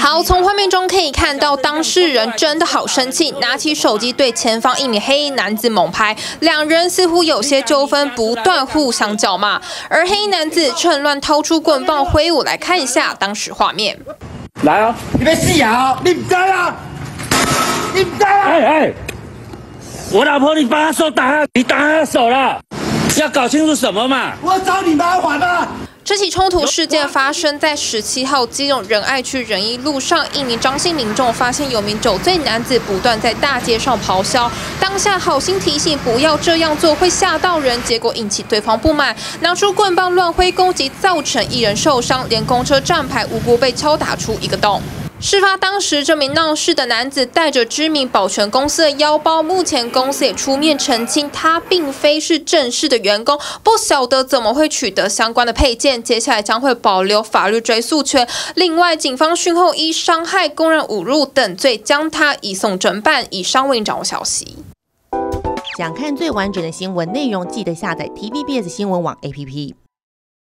好，从画面中可以看到，当事人真的好生气，拿起手机对前方一名黑衣男子猛拍，两人似乎有些纠纷，不断互相叫骂。而黑衣男子趁乱掏出棍棒挥舞，来看一下当时画面。来啊！你别死啊！你不该啊！你不该啊！哎哎！我老婆，你把她手打，你打她手了，要搞清楚什么嘛？我找你麻烦啊！这起冲突事件发生在十七号基隆仁爱区仁义路上，一名张姓民众发现有名酒醉男子不断在大街上咆哮，当下好心提醒不要这样做，会吓到人，结果引起对方不满，拿出棍棒乱挥攻击，造成一人受伤，连公车站牌无辜被敲打出一个洞。事发当时，这名闹事的男子带着知名保全公司的腰包，目前公司也出面澄清，他并非是正式的员工，不晓得怎么会取得相关的配件，接下来将会保留法律追诉权。另外，警方讯后依伤害、公然侮辱等罪，将他移送侦办。以上为你掌握消息。想看最完整的新闻内容，记得下载 TVBS 新闻网 APP。